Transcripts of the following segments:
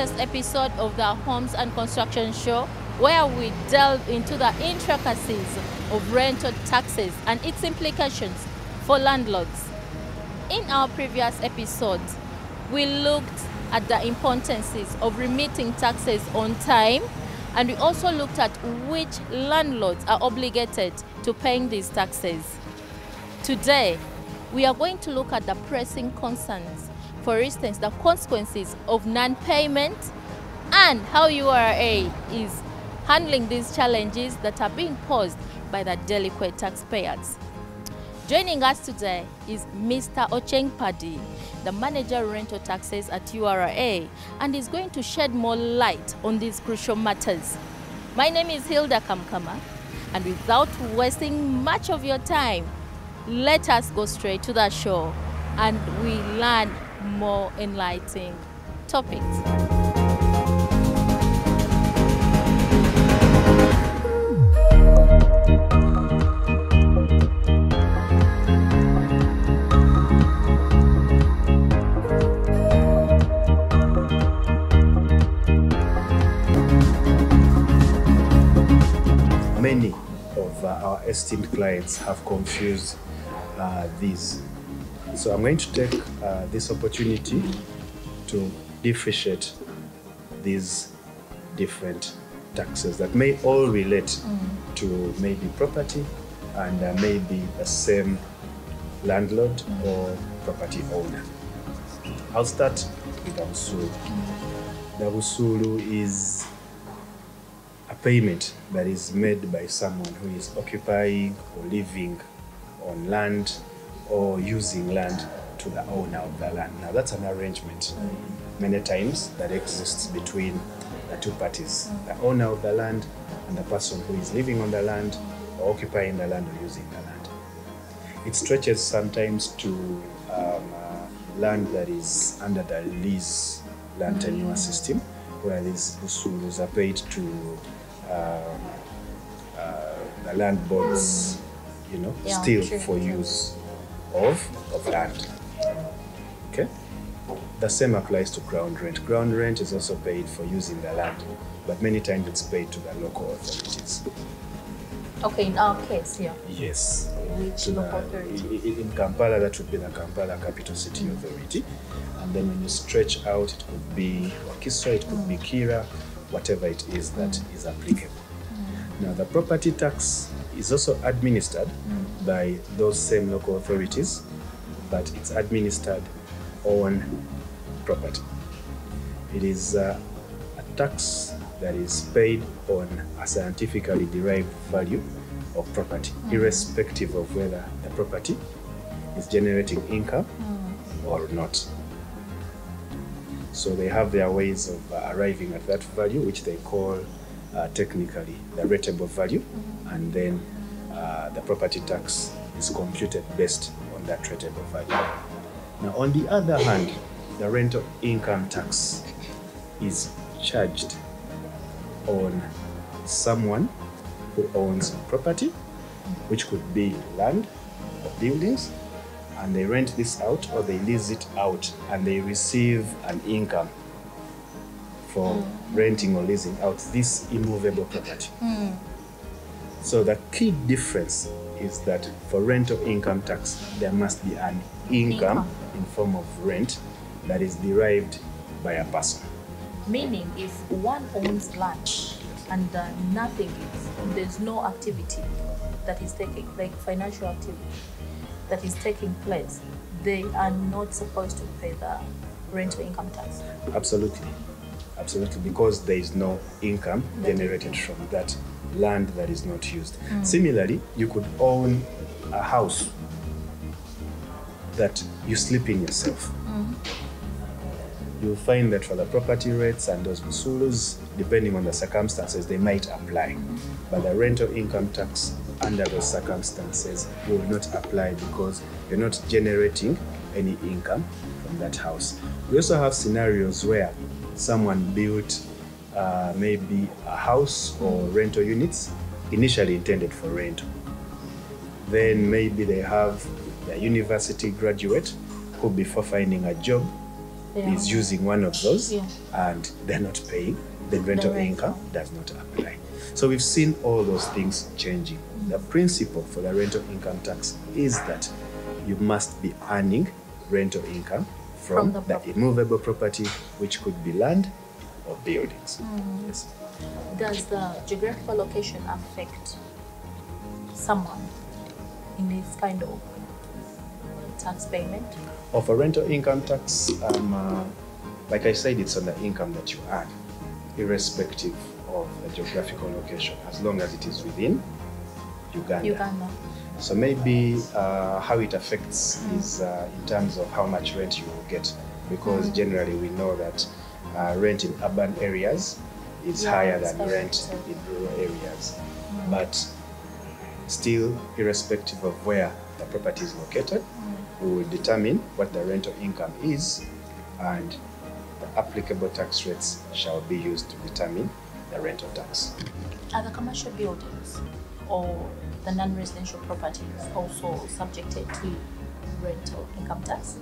latest episode of the Homes and Construction Show, where we delve into the intricacies of rental taxes and its implications for landlords. In our previous episode, we looked at the importances of remitting taxes on time and we also looked at which landlords are obligated to paying these taxes. Today, we are going to look at the pressing concerns, for instance, the consequences of non-payment and how URA is handling these challenges that are being posed by the delinquent taxpayers. Joining us today is Mr. Ocheng Padi, the manager of rental taxes at URA, and is going to shed more light on these crucial matters. My name is Hilda Kamkama, and without wasting much of your time, let us go straight to the show and we learn more enlightening topics. Many of uh, our esteemed clients have confused uh, these. So I'm going to take uh, this opportunity to differentiate these different taxes that may all relate to maybe property and uh, maybe the same landlord or property owner. I'll start with the Busulu. The Busulu is a payment that is made by someone who is occupying or living on land or using land to the owner of the land. Now, that's an arrangement many times that exists between the two parties the owner of the land and the person who is living on the land or occupying the land or using the land. It stretches sometimes to um, uh, land that is under the lease land tenure system, where these busulus are paid to um, uh, the land boards, you know, Yeah, still true, for true. use of, of land. Okay? The same applies to ground rent. Ground rent is also paid for using the land, but many times it's paid to the local authorities. Okay, in our case, yeah. Yes. Which To the- local authority? i- i- In Kampala, that would be the Kampala Capital City Authority. And then when you stretch out, it could be Wakiso, it could be Kira, whatever it is that mm. is applicable. Now, the property tax is also administered mm. By those same local authorities, but it's administered on property. It is uh, a tax that is paid on a scientifically derived value of property, irrespective of whether the property is generating income or not. So they have their ways of uh, arriving at that value, which they call uh, technically the rateable value, and then uh, the property tax is computed based on that rateable value. Now, on the other hand, the rental income tax is charged on someone who owns property, which could be land or buildings, and they rent this out or they lease it out and they receive an income for renting or leasing out this immovable property. So the key difference is that for rental income tax, there must be an income, Income. in form of rent that is derived by a person. Meaning, if one owns land and uh, nothing is, there's no activity that is taking, like financial activity that is taking place, they are not supposed to pay the rental income tax. Absolutely. Absolutely, because there is no income generated from that land that is not used. Hmm. Similarly, you could own a house that you sleep in yourself. Hmm. You'll find that for the property rates and those busulus, depending on the circumstances, they might apply. But the rental income tax under those circumstances will not apply because you're not generating any income from that house. We also have scenarios where someone built uh, maybe a house or rental units initially intended for rental. Then maybe they have a university graduate who, before finding a job, Yeah. is using one of those Yeah. and they're not paying, then rental rental. income does not apply. So we've seen all those things changing. The principle for the rental income tax is that you must be earning rental income From from, the the, immovable property, which could be land or buildings. Mm. Yes. Does the geographical location affect someone in this kind of tax payment? Of a rental income tax, um, uh, like I said, it's on the income that you earn, irrespective of the geographical location, as long as it is within Uganda. Uganda. So maybe uh, how it affects is uh, in terms of how much rent you will get, because Mm. generally we know that uh, rent in urban areas is Yeah, higher than rent so- in rural areas. Mm. But still, irrespective of where the property is located, Mm. we will determine what the rental income is, and the applicable tax rates shall be used to determine the rental tax. Are the commercial buildings or the non-residential properties also subjected to rental income tax?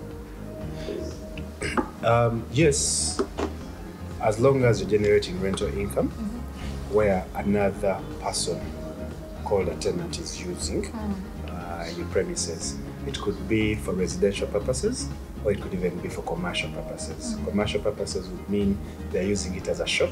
Um, yes, as long as you're generating rental income mm-hmm. where another person called a tenant is using mm. uh, your premises. It could be for residential purposes or it could even be for commercial purposes. Mm-hmm. Commercial purposes would mean they're using it as a shop,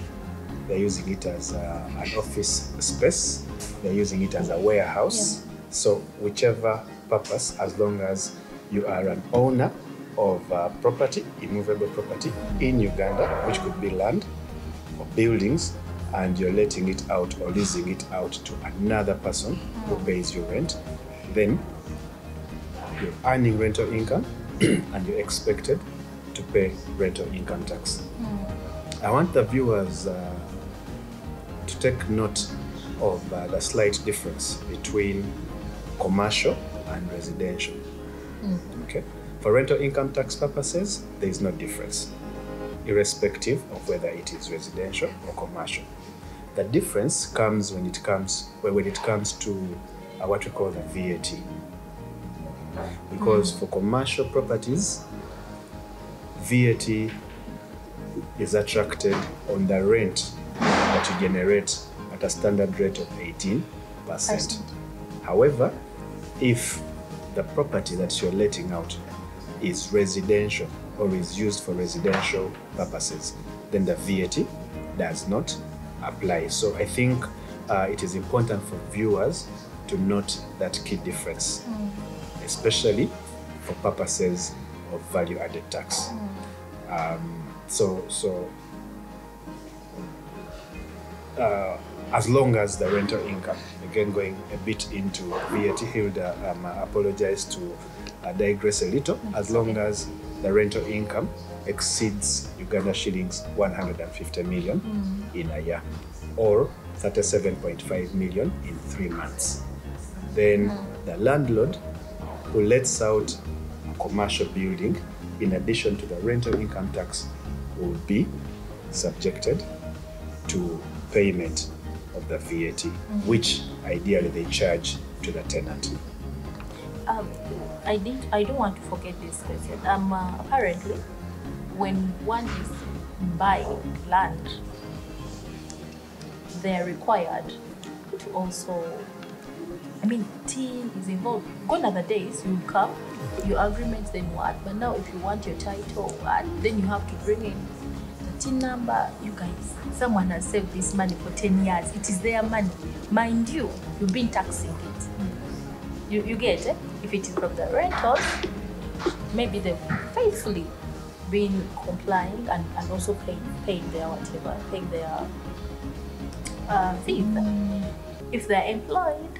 they're using it as a, an office space, they're using it as a warehouse. Yeah. So, whichever purpose, as long as you are an owner of uh, property, immovable property in Uganda, which could be land or buildings, and you're letting it out or leasing it out to another person who pays you rent, then you're earning rental income and you're expected to pay rental income tax. I want the viewers uh, to take note of uh, the slight difference between commercial and residential. Okay. For rental income tax purposes, there is no difference, irrespective of whether it is residential or commercial. The difference comes when it comes when when it comes to uh, what we call the VAT. Because for commercial properties, VAT is attracted on the rent that you generate at a standard rate of 18%. Percent. However, if the property that you're letting out is residential or is used for residential purposes, then the VAT does not apply. So I think uh, it is important for viewers to note that key difference, especially for purposes of value added tax. Um, so, so uh, as long as the rental income, again going a bit into VAT, Hilda, um, I apologize to uh, digress a little, as long as the rental income exceeds Uganda shillings 150 million in a year or 37.5 million in three months. Then the landlord who lets out a commercial building in addition to the rental income tax will be subjected to payment of the VAT, which ideally they charge to the tenant. Um, I did. I don't want to forget this question. Um, uh, apparently, when one is buying land, they are required to also. I mean, TIN is involved. Gone are the days you come, your agreements, then what? But now, if you want your title, what? Then you have to bring in the TIN number. You guys, someone has saved this money for ten years. It is their money, mind you. You've been taxing it. You, you get it? If it is from the rentals, maybe they've faithfully been complying and, and also paying, paying their whatever, paying their uh, fees. If they're employed,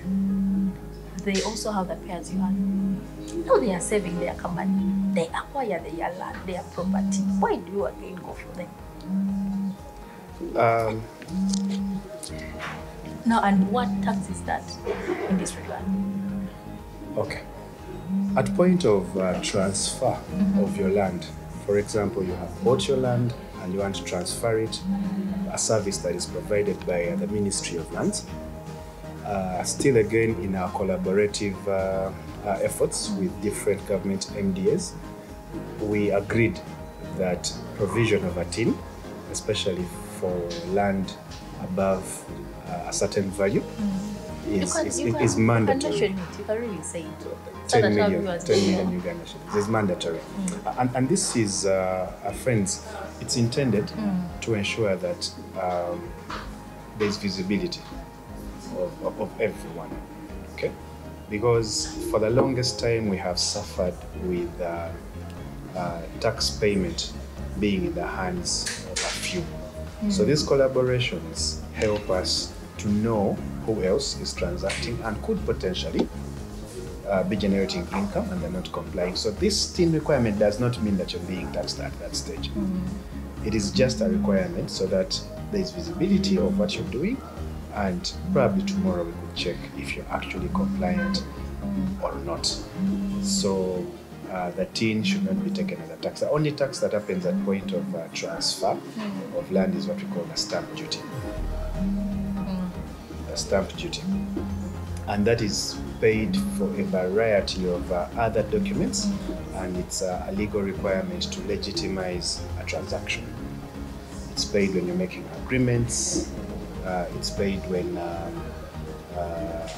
they also have the pay as you earn. Now they are saving their company. They acquire their land, their property. Why do you again go for them? Um, Now, and what tax is that in this regard? Okay. At point of uh, transfer of your land, for example, you have bought your land and you want to transfer it, a service that is provided by uh, the Ministry of Lands. Uh, still, again, in our collaborative uh, uh, efforts with different government MDAs, we agreed that provision of a TIN, especially for land above uh, a certain value, is, can- is, can- is mandatory. You can really say it. So 10 that our million, viewers 10 will million. Uganda shillings. It's mandatory. And, and this is, uh, friends, it's intended to ensure that um, there's visibility of, of, of everyone. Okay? Because for the longest time we have suffered with uh, uh, tax payment being in the hands of a few. So these collaborations help us to know who else is transacting and could potentially uh, be generating income and they're not complying. So this TIN requirement does not mean that you're being taxed at that stage. It is just a requirement so that there's visibility of what you're doing and probably tomorrow we will check if you're actually compliant or not. So uh, the TIN should not be taken as a tax. The only tax that happens at point of uh, transfer of land is what we call the stamp duty. Stamp duty. And that is paid for a variety of uh, other documents and it's uh, a legal requirement to legitimize a transaction. It's paid when you're making agreements uh, it's paid when um, uh,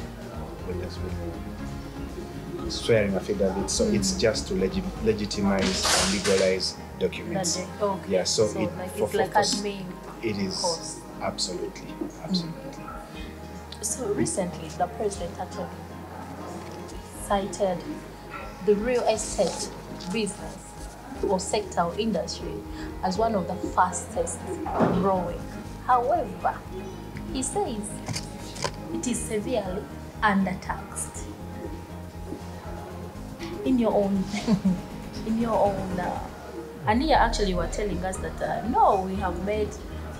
when there's when swearing affidavit so it's just to legi- legitimize and legalize documents. Okay. yeah so, So, it like, for- it's for- like admin it is cost. absolutely absolutely So recently, the president actually cited the real estate business or sector or industry as one of the fastest growing. However, he says it is severely undertaxed. In your own, in your own, uh, and here actually were telling us that uh, no, we have made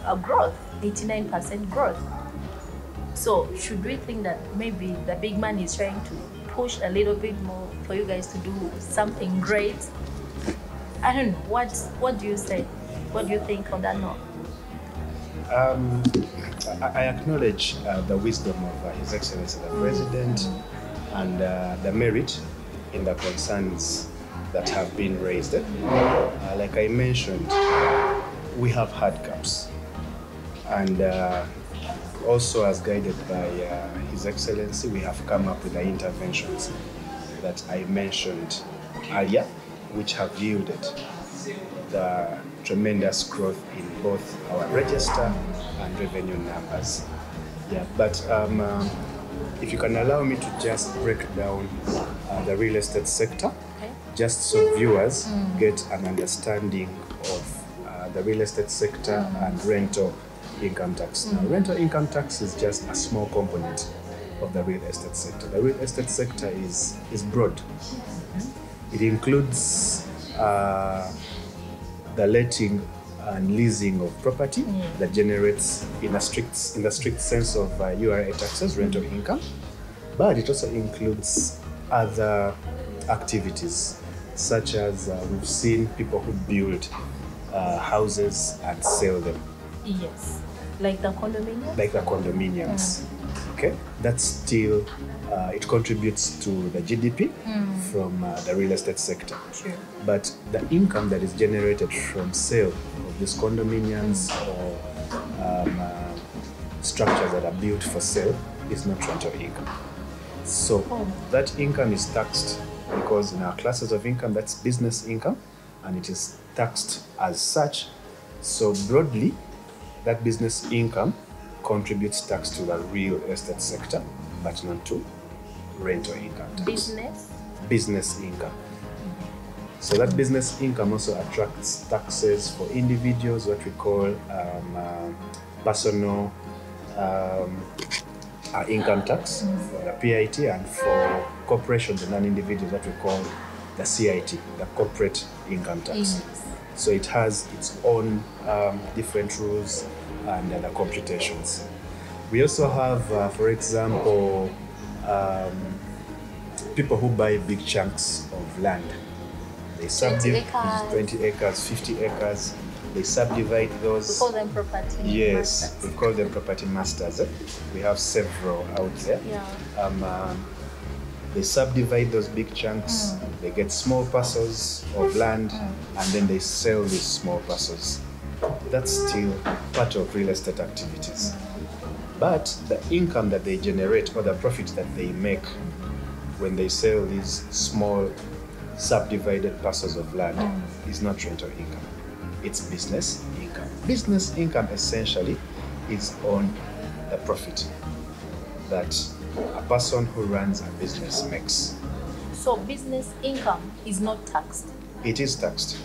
a growth, 89% growth. So should we think that maybe the big man is trying to push a little bit more for you guys to do something great? I don't know. What What do you say? What do you think on that note? Um, I, I acknowledge uh, the wisdom of uh, His Excellency the President and uh, the merit in the concerns that have been raised. Uh, like I mentioned, we have hard caps, and uh, also as guided by uh, His Excellency, we have come up with the interventions that I mentioned earlier, which have yielded the tremendous growth in both our register and revenue numbers. Yeah, but um, um, if you can allow me to just break down uh, the real estate sector, Okay. just so viewers get an understanding of uh, the real estate sector and rental income tax. Now, rental income tax is just a small component of the real estate sector. The real estate sector is, is broad. It includes uh, the letting and leasing of property that generates, in a strict in the strict sense of uh, URA taxes, rental income, but it also includes other activities, such as uh, we've seen people who build uh, houses and sell them, Yes. Like the condominium? like the condominiums. Okay, that's still uh, it contributes to the GDP from uh, the real estate sector. Sure. but the income that is generated from sale of these condominiums or um, uh, structures that are built for sale is not rental income. So Oh. that income is taxed because in our classes of income, that's business income, and it is taxed as such. So broadly, that business income contributes tax to the real estate sector, but not to rental income tax Business? business income. So that business income also attracts taxes for individuals, what we call um, uh, personal um, uh, income tax, for the PIT, and for corporations and non-individuals, what we call the CIT, the corporate income tax. Yes. So it has its own um, different rules and other computations. We also have, uh, for example, um, people who buy big chunks of land. They 20 subdivide acres. 20 acres, 50 acres. They subdivide those. We call them property. Yes, masters. we call them property masters. We have several out there. Yeah. Um, um, they subdivide those big chunks, mm. they get small parcels of land, mm. and then they sell these small parcels. That's still part of real estate activities. But the income that they generate or the profit that they make when they sell these small subdivided parcels of land mm. is not rental income. It's business income. Business income essentially is on the profit that a person who runs a business makes. So business income is not taxed. It is taxed.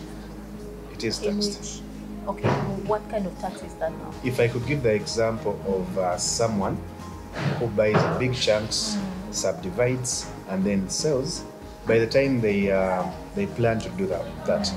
It is taxed. which, okay, what kind of tax is that now? If I could give the example of uh, someone who buys big chunks, subdivides, and then sells, by the time they uh, they plan to do that, that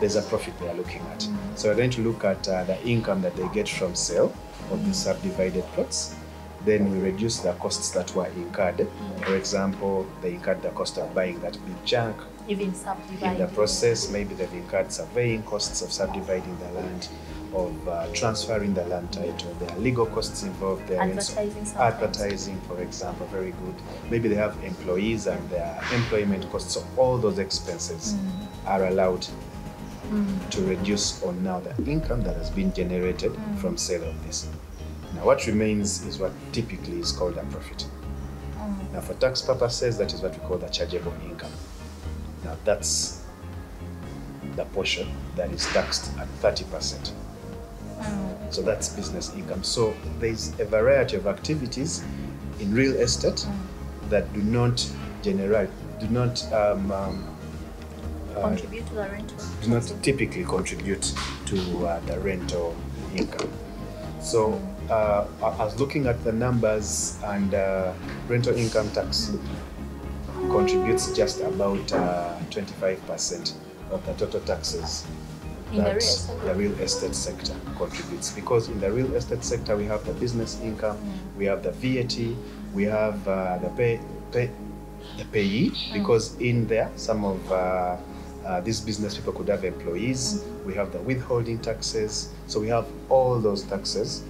there's a profit they are looking at. So we're going to look at uh, the income that they get from sale of the subdivided plots. Then we reduce the costs that were incurred. For example, they incurred the cost of buying that big chunk, Even subdividing. in the process, maybe they've incurred surveying costs of subdividing the land, of uh, transferring the land title. There are legal costs involved there. Advertising. Advertising, for example, very good. Maybe they have employees and their employment costs. So all those expenses mm. are allowed mm. to reduce on now the income that has been generated mm. from sale of this. Now, what remains is what typically is called a profit. Now, for tax purposes, that is what we call the chargeable income. Now, that's the portion that is taxed at 30%. So that's business income. So there's a variety of activities in real estate that do not generate, do not, um, um, uh, Contribute to the rental. do not typically contribute to uh, the rental income. So uh, I was looking at the numbers, and uh, rental income tax contributes just about uh, 25% of the total taxes In the that real the real estate sector contributes. Because in the real estate sector, we have the business income, we have the VAT, we have uh, the pay, pay, the PAYE, because in there, some of uh, uh, these business people could have employees. We have the withholding taxes. So we have all those taxes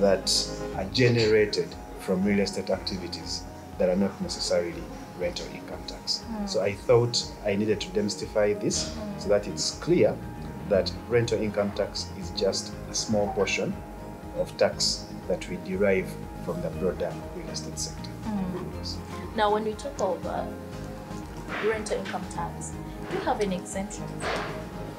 that are generated from real estate activities that are not necessarily rental income tax. So I thought I needed to demystify this so that it's clear that rental income tax is just a small portion of tax that we derive from the broader real estate sector. Yes. Now, when we talk of uh, rental income tax, do you have any exemptions?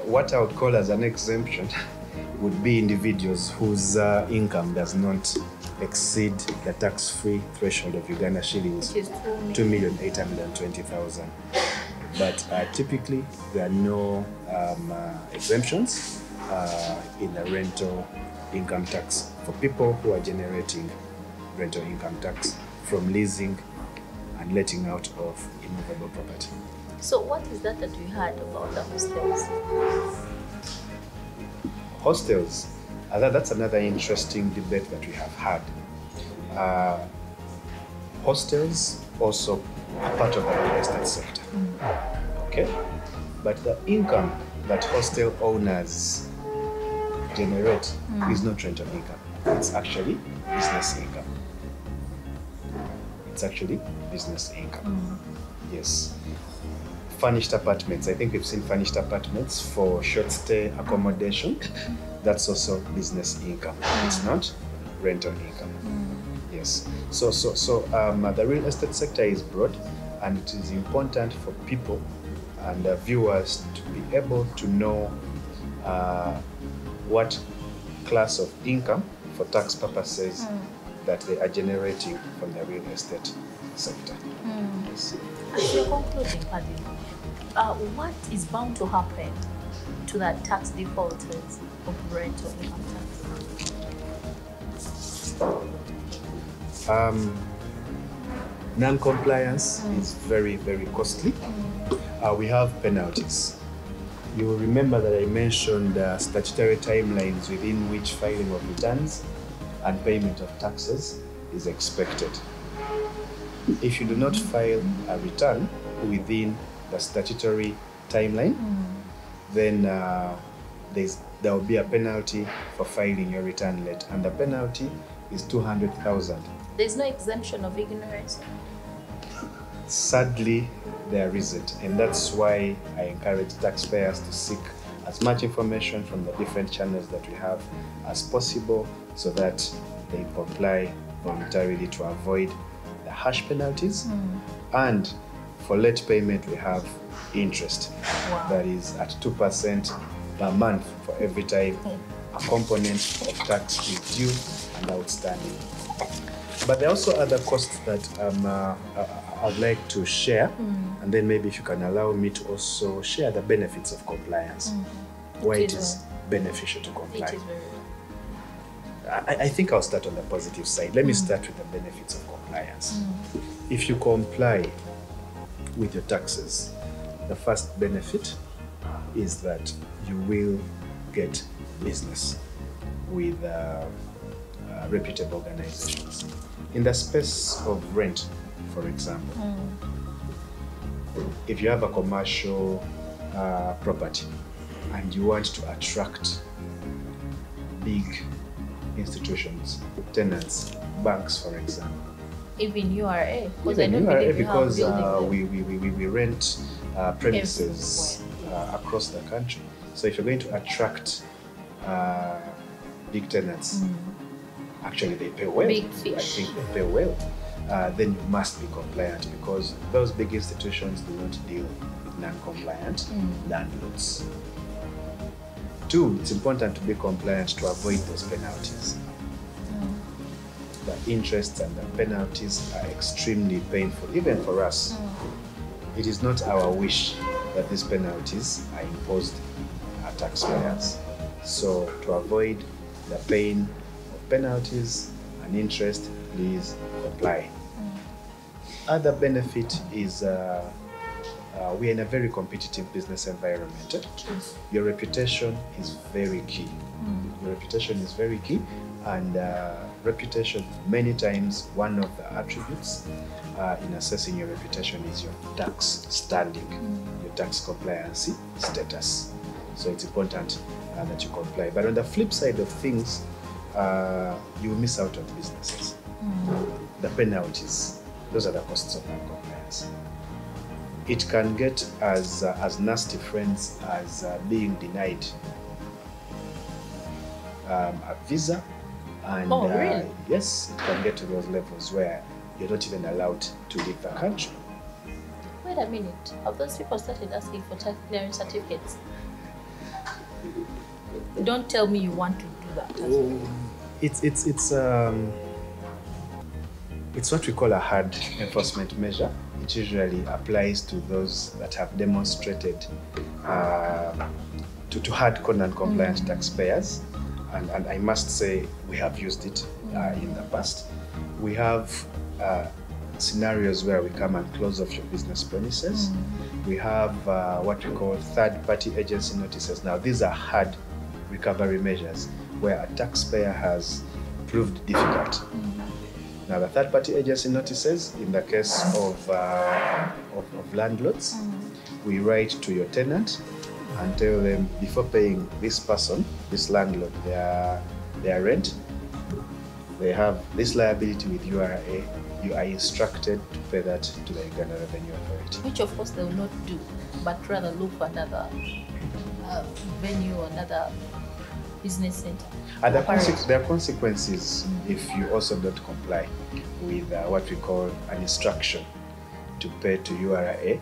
What I would call as an exemption would be individuals whose uh, income does not exceed the tax-free threshold of Uganda shillings Which is two million. two million eight hundred and twenty thousand. But uh, typically, there are no um, uh, exemptions uh, in the rental income tax for people who are generating rental income tax from leasing and letting out of immovable property. So, what is that that we heard about the hostels? Hostels, uh, that- that's another interesting debate that we have had. Uh, hostels also are part of the real estate sector. Okay? But the income that hostel owners generate is not rental income. It's actually business income. It's actually business income. Yes. Furnished apartments. I think we've seen furnished apartments for short stay accommodation. That's also business income. It's not rental income. Yes. So so so um, the real estate sector is broad, and it is important for people and uh, viewers to be able to know uh, what class of income for tax purposes that they are generating from the real estate sector. Yes. Uh, what is bound to happen to the tax defaulters of rental income tax? Um, non-compliance is very, very costly. Uh, we have penalties. You will remember that I mentioned uh, statutory timelines within which filing of returns and payment of taxes is expected. If you do not file a return within the statutory timeline, then uh, there's, there will be a penalty for filing your return late, and the penalty is 200,000. There's no exemption of ignorance. Sadly, there isn't, and that's why I encourage taxpayers to seek as much information from the different channels that we have as possible so that they comply voluntarily to avoid the harsh penalties. And for late payment, we have interest Wow. that is at 2% per month for every time a component of tax is due and outstanding. But there are also other costs that um, uh, I- I'd like to share, mm. and then maybe if you can allow me to also share the benefits of compliance, mm. why It it is beneficial to comply. It is very I, I think I'll start on the positive side. Let me mm. start with the benefits of compliance. If you comply with your taxes, the first benefit is that you will get business with uh, uh, reputable organizations. In the space of rent, for example, if you have a commercial uh, property and you want to attract big institutions, tenants, banks, for example. Even URA because Even URA, believe you have because uh, we, we, we, we rent uh, premises uh, across the country. So if you're going to attract uh, big tenants, actually they pay well. Big I think they pay well. Uh, then you must be compliant because those big institutions do not deal with non-compliant landlords. Two, it's important to be compliant to avoid those penalties. The interests and the penalties are extremely painful, even for us. It is not our wish that these penalties are imposed at taxpayers. So, to avoid the pain of penalties and interest, please comply. Other benefit is uh, uh, we are in a very competitive business environment. Your reputation is very key. Your reputation is very key, and uh, reputation many times one of the attributes uh, in assessing your reputation is your tax standing, your tax compliance status. So it's important uh, that you comply. But on the flip side of things, uh, you miss out on businesses. The penalties, those are the costs of non-compliance. It can get as uh, as nasty friends as uh, being denied um, a visa, and Oh, uh, really? yes, it can get to those levels where you're not even allowed to leave the country. Wait a minute. Have those people started asking for tax clearance certificates? Don't tell me you want to do that. well. It's it's it's um it's what we call a hard enforcement measure. It usually applies to those that have demonstrated uh, to, to hardcore non-compliant taxpayers, and, and I must say we have used it uh, in the past. We have uh, scenarios where we come and close off your business premises. We have uh, what we call third-party agency notices. Now these are hard recovery measures where a taxpayer has proved difficult. Now, the third party agency notices, in the case of, uh, of, of landlords, we write to your tenant and tell them before paying this person, this landlord, their, their rent, they have this liability with URA. You are instructed to pay that to the Uganda Revenue Authority. Which of course they will not do, but rather look for another uh, venue or another business center. And there are, conse- there are consequences if you also don't comply with uh, what we call an instruction to pay to URA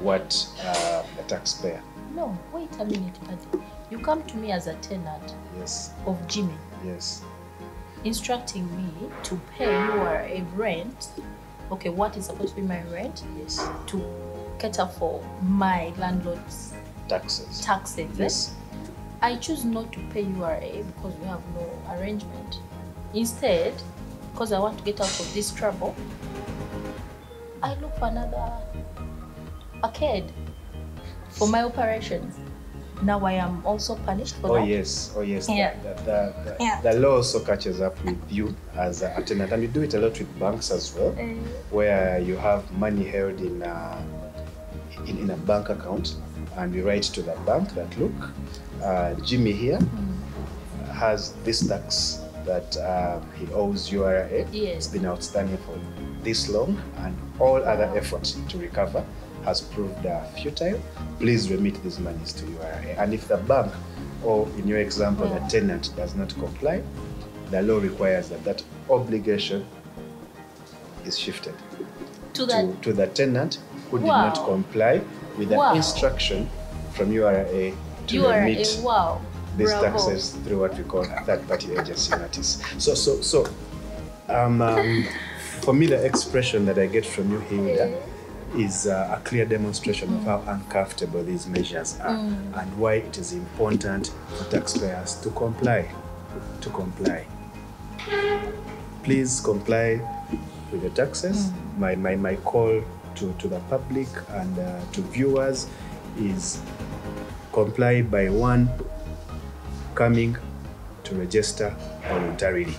what uh, the taxpayer. No, wait a minute, buddy. You come to me as a tenant Yes, of Jimmy, yes, instructing me to pay you a rent. Okay, what is supposed to be my rent? yes. To cater for my landlord's Taxes. taxes. eh? Yes. I choose not to pay URA because we have no arrangement. Instead, because I want to get out of this trouble, I look for another arcade for my operations. Now I am also punished for Oh that. yes, oh yes. Yeah. The, the, the, Yeah. the law also catches up with you as a tenant, and we do it a lot with banks as well, Eh, where you have money held in a, in, in a bank account, and we write to the bank that look, uh, Jimmy here has this tax that um, he owes URA. Yes. It's been outstanding for this long, and all other efforts to recover has proved uh, futile. Please remit these monies to URA. And if the bank, or in your example, the tenant does not comply, the law requires that that obligation is shifted To to, that. to the tenant who did not comply with the Wow. instruction from URA to You are remit wow. these Bravo. taxes through what we call third-party agency notice. So, so, so, um, um, for me, the expression that I get from you, Hilda, is uh, a clear demonstration of how uncomfortable these measures are and why it is important for taxpayers to comply. To comply. Please comply with the taxes. My, my, my call to, to the public and uh, to viewers is comply by one coming to register voluntarily.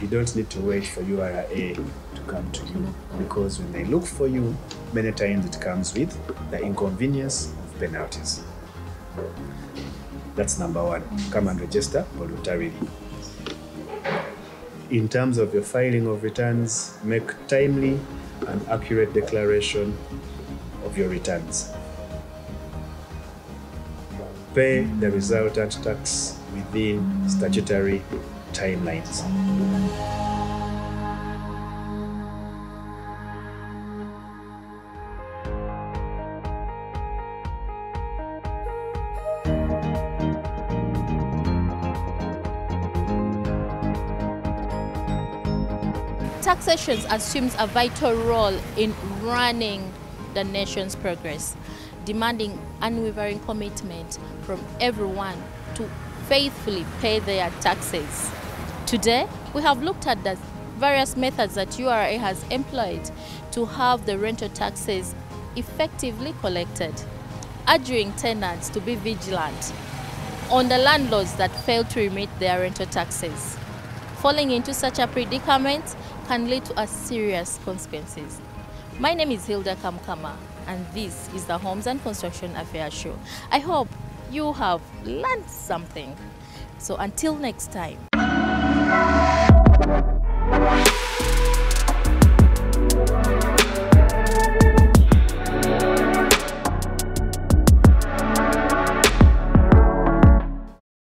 You don't need to wait for URA to come to you because when they look for you, many times it comes with the inconvenience of penalties. That's number one. Come and register voluntarily. In terms of your filing of returns, make timely and accurate declaration of your returns. Pay the resultant tax within statutory timelines. Taxation assumes a vital role in running the nation's progress, demanding unwavering commitment from everyone to faithfully pay their taxes. Today, we have looked at the various methods that URA has employed to have the rental taxes effectively collected, urging tenants to be vigilant on the landlords that fail to remit their rental taxes. Falling into such a predicament can lead to serious consequences. My name is Hilda Kamkama, and this is the Homes and Construction Affairs Show. I hope you have learned something. So until next time.